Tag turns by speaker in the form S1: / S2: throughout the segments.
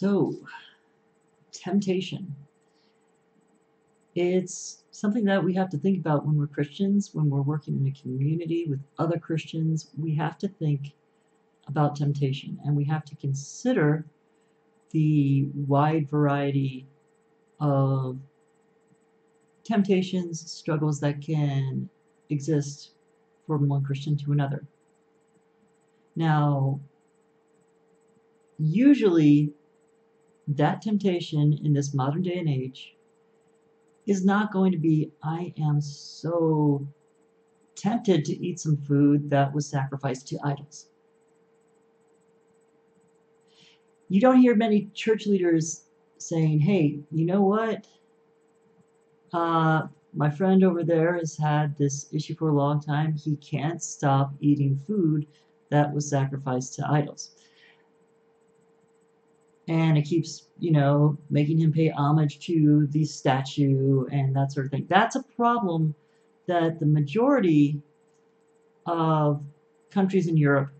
S1: So, temptation. It's something that we have to think about when we're Christians, when we're working in a community with other Christians. We have to think about temptation and we have to consider the wide variety of temptations, struggles that can exist from one Christian to another. Now, usually that temptation in this modern day and age is not going to be, I am so tempted to eat some food that was sacrificed to idols. You don't hear many church leaders saying, hey, you know what? Uh, my friend over there has had this issue for a long time. He can't stop eating food that was sacrificed to idols and it keeps you know making him pay homage to the statue and that sort of thing. That's a problem that the majority of countries in Europe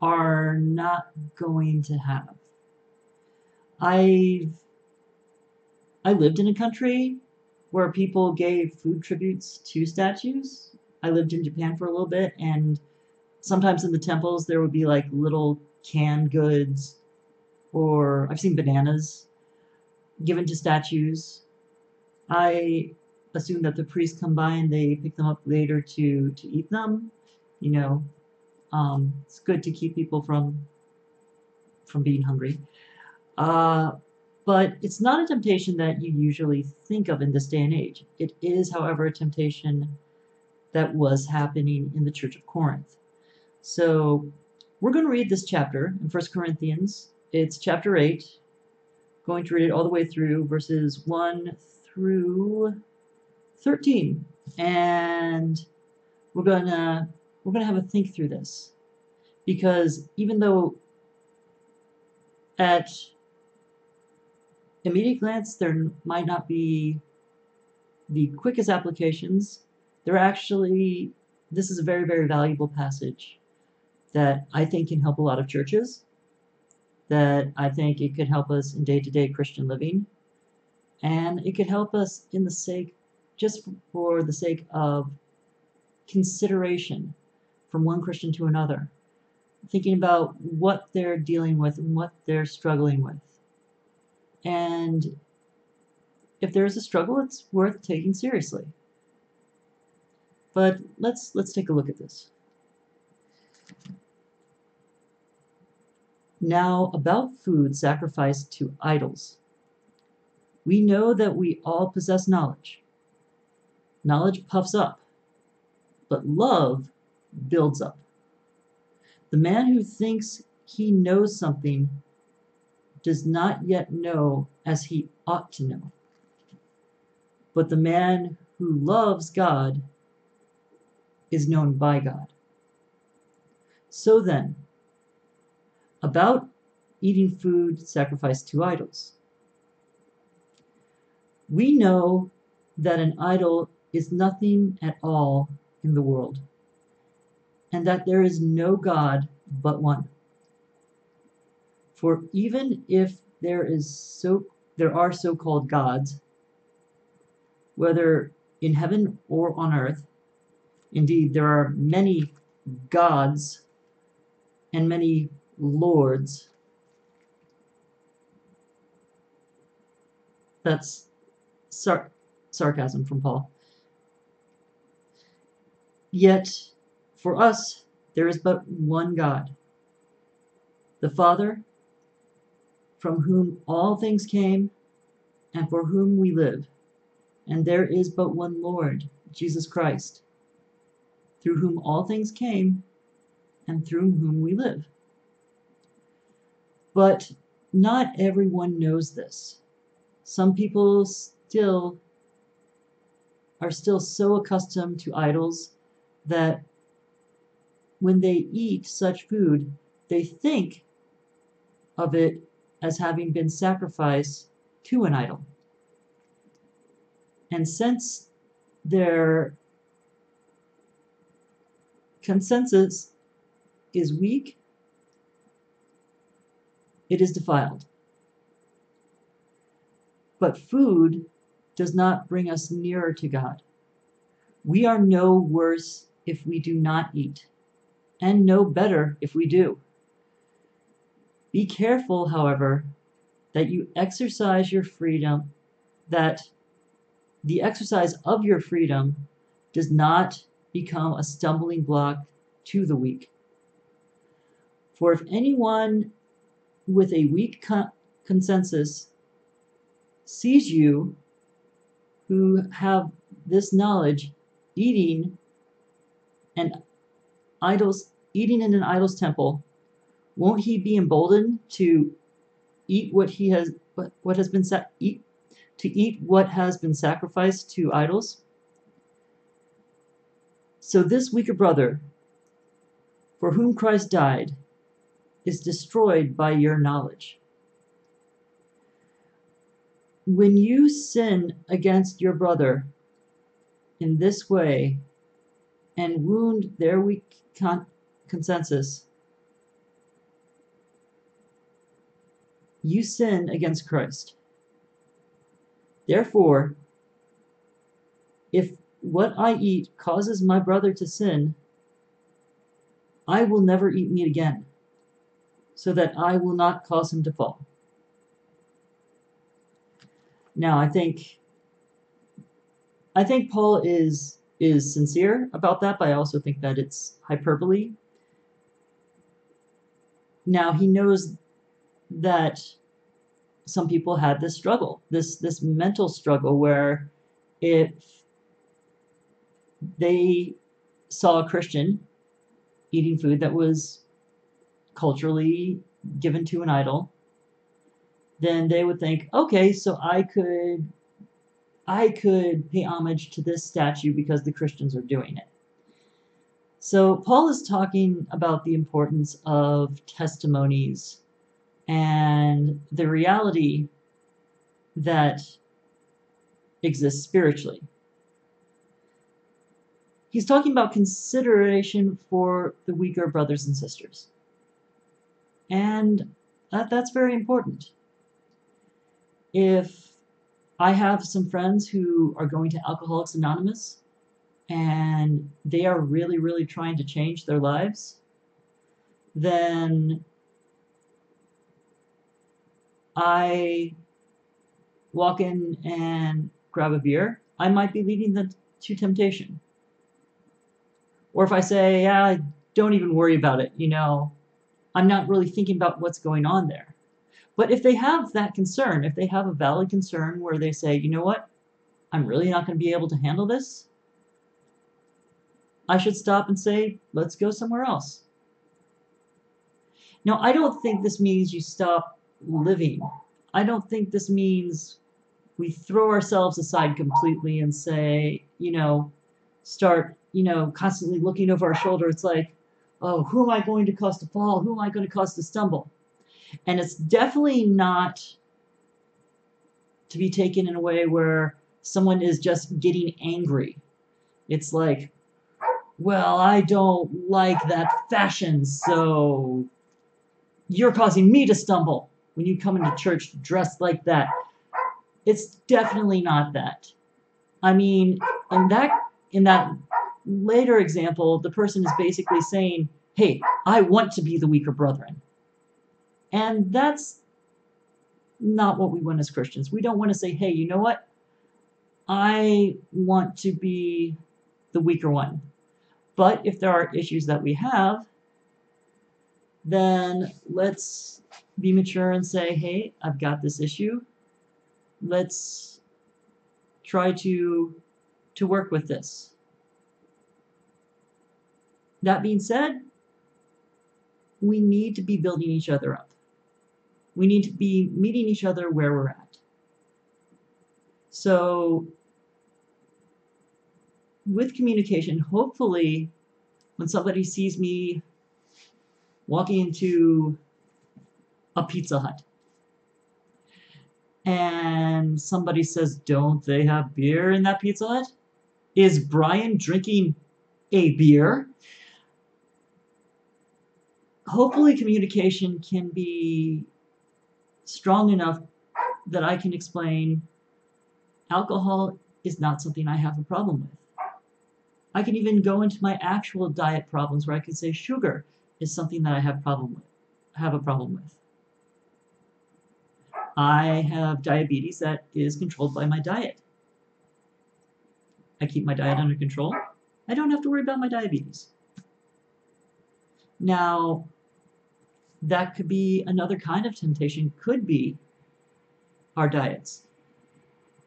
S1: are not going to have. I've I lived in a country where people gave food tributes to statues. I lived in Japan for a little bit and sometimes in the temples there would be like little canned goods or I've seen bananas given to statues. I assume that the priests come by and they pick them up later to to eat them. You know, um, it's good to keep people from from being hungry. Uh, but it's not a temptation that you usually think of in this day and age. It is, however, a temptation that was happening in the Church of Corinth. So we're going to read this chapter in 1 Corinthians it's chapter 8. Going to read it all the way through, verses 1 through 13. And we're gonna we're gonna have a think through this. Because even though at immediate glance there might not be the quickest applications, there actually this is a very, very valuable passage that I think can help a lot of churches that I think it could help us in day-to-day Christian living. And it could help us in the sake, just for the sake of consideration from one Christian to another, thinking about what they're dealing with and what they're struggling with. And if there's a struggle, it's worth taking seriously. But let's let's take a look at this. Now about food sacrificed to idols. We know that we all possess knowledge. Knowledge puffs up, but love builds up. The man who thinks he knows something does not yet know as he ought to know. But the man who loves God is known by God. So then, about eating food sacrificed to idols. We know that an idol is nothing at all in the world, and that there is no God but one. For even if there is so there are so-called gods, whether in heaven or on earth, indeed there are many gods and many lords. That's sar sarcasm from Paul. Yet, for us, there is but one God, the Father, from whom all things came, and for whom we live. And there is but one Lord, Jesus Christ, through whom all things came, and through whom we live. But not everyone knows this. Some people still are still so accustomed to idols that when they eat such food, they think of it as having been sacrificed to an idol. And since their consensus is weak, it is defiled. But food does not bring us nearer to God. We are no worse if we do not eat, and no better if we do. Be careful, however, that you exercise your freedom, that the exercise of your freedom does not become a stumbling block to the weak. For if anyone with a weak con- consensus sees you who have this knowledge eating and idols eating in an idol's temple. Won't he be emboldened to eat what he has what, what has been sa- eat to eat what has been sacrificed to idols? So this weaker brother for whom Christ died is destroyed by your knowledge when you sin against your brother in this way and wound their weak con- consensus, you sin against Christ. Therefore, if what I eat causes my brother to sin, I will never eat meat again, so that I will not cause him to fall. Now, I think I think Paul is is sincere about that, but I also think that it's hyperbole. Now he knows that some people had this struggle, this this mental struggle where if they saw a Christian eating food that was culturally given to an idol, then they would think, okay, so I could I could pay homage to this statue because the Christians are doing it. So Paul is talking about the importance of testimonies and the reality that exists spiritually. He's talking about consideration for the weaker brothers and sisters. And that, that's very important. If I have some friends who are going to Alcoholics Anonymous and they are really, really trying to change their lives, then I walk in and grab a beer, I might be leading them to temptation. Or if I say, yeah, don't even worry about it, you know, I'm not really thinking about what's going on there. But if they have that concern, if they have a valid concern where they say, you know what, I'm really not going to be able to handle this, I should stop and say, let's go somewhere else. Now, I don't think this means you stop living. I don't think this means we throw ourselves aside completely and say, you know, start, you know, constantly looking over our shoulder. It's like, oh, who am I going to cause to fall? Who am I going to cause to stumble? And it's definitely not to be taken in a way where someone is just getting angry. It's like, well, I don't like that fashion, so you're causing me to stumble when you come into church dressed like that. It's definitely not that. I mean, in that in that later example, the person is basically saying, "Hey, I want to be the weaker brethren." And that's not what we want as Christians. We don't want to say, hey, you know what? I want to be the weaker one. But if there are issues that we have, then let's be mature and say, hey, I've got this issue. Let's try to to work with this. That being said, we need to be building each other up. We need to be meeting each other where we're at. So, with communication, hopefully, when somebody sees me walking into a Pizza Hut and somebody says, Don't they have beer in that Pizza Hut? Is Bryan drinking a beer? Hopefully, communication can be strong enough that I can explain alcohol is not something I have a problem with. I can even go into my actual diet problems where I can say sugar is something that I have problem with, have a problem with. I have diabetes that is controlled by my diet. I keep my diet under control. I don't have to worry about my diabetes. Now, that could be another kind of temptation, could be our diets.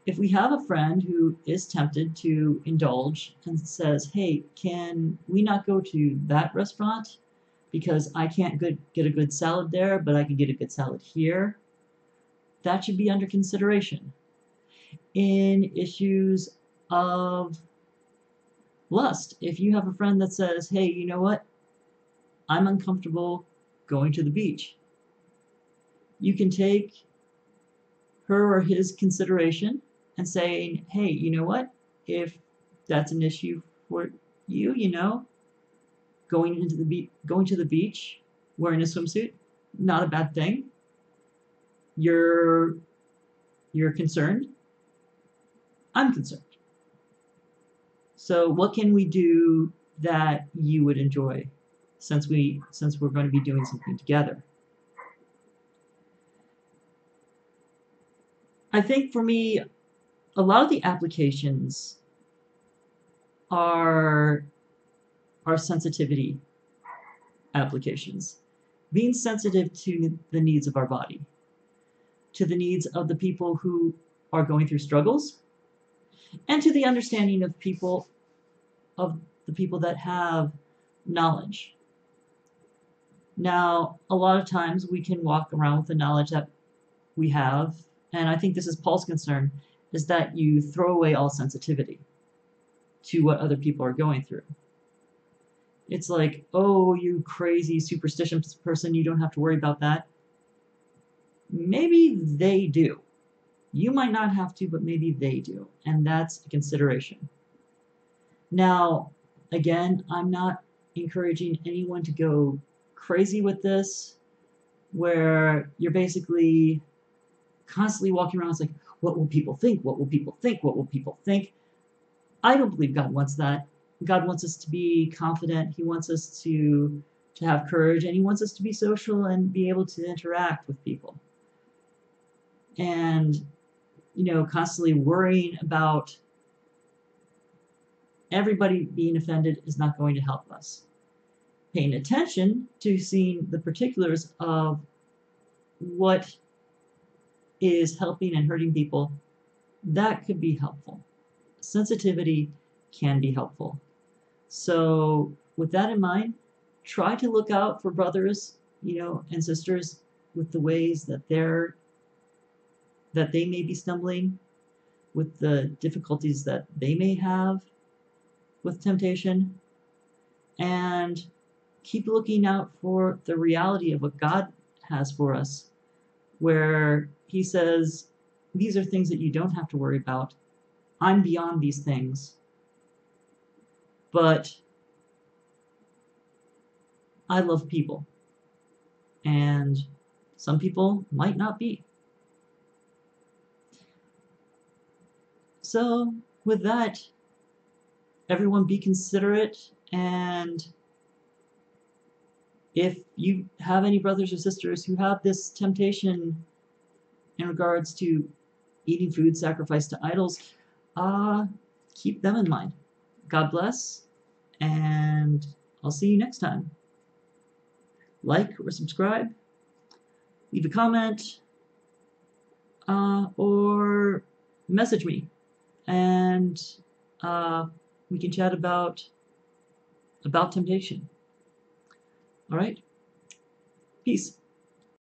S1: If we have a friend who is tempted to indulge and says, hey, can we not go to that restaurant because I can't good, get a good salad there, but I can get a good salad here, that should be under consideration. In issues of lust, if you have a friend that says, hey, you know what, I'm uncomfortable going to the beach, you can take her or his consideration and saying, hey, you know what? If that's an issue for you, you know, going into the be- going to the beach wearing a swimsuit, not a bad thing. You're you're concerned. I'm concerned. So what can we do that you would enjoy since we since we're going to be doing something together? I think for me, a lot of the applications are are sensitivity applications. Being sensitive to the needs of our body, to the needs of the people who are going through struggles, and to the understanding of people of the people that have knowledge. Now, a lot of times we can walk around with the knowledge that we have, and I think this is Paul's concern, is that you throw away all sensitivity to what other people are going through. It's like, oh, you crazy superstitious person, you don't have to worry about that. Maybe they do. You might not have to, but maybe they do. And that's a consideration. Now, again, I'm not encouraging anyone to go crazy with this, where you're basically constantly walking around. It's like, what will people think? What will people think? What will people think? I don't believe God wants that. God wants us to be confident. He wants us to to have courage and he wants us to be social and be able to interact with people. And you know, constantly worrying about everybody being offended is not going to help us. Paying attention to seeing the particulars of what is helping and hurting people, that could be helpful. Sensitivity can be helpful. So, with that in mind, try to look out for brothers, you know, and sisters with the ways that they're that they may be stumbling, with the difficulties that they may have with temptation, and keep looking out for the reality of what God has for us, where he says, These are things that you don't have to worry about. I'm beyond these things. But I love people. And some people might not be. So, with that, everyone be considerate and if you have any brothers or sisters who have this temptation in regards to eating food sacrificed to idols, uh, keep them in mind. God bless, and I'll see you next time. Like or subscribe, leave a comment, uh, or message me, and uh, we can chat about about temptation. All right, peace.